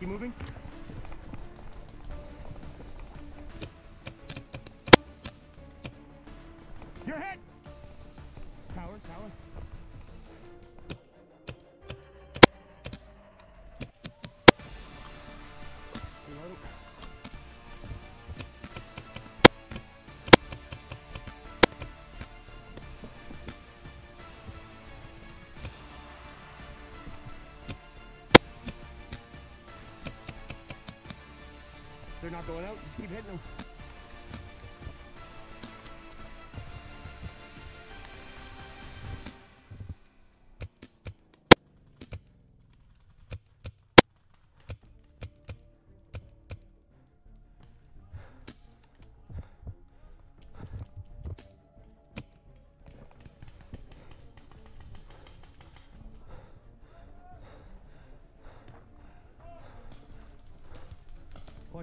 You moving? Your head! Tower, tower. They're not going out. Just keep hitting them.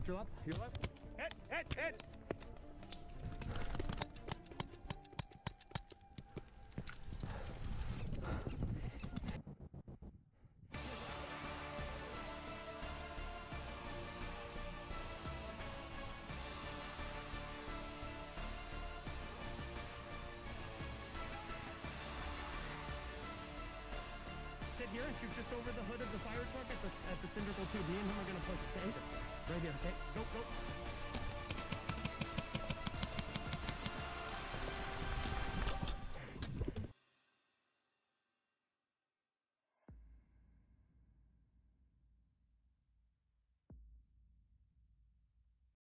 Watch your left. Your left. Hit, hit, hit. Sit here and shoot just over the hood of the fire truck at the at the cylindrical tube. Me and him are gonna push it. Okay? Right here. Okay. Go, go.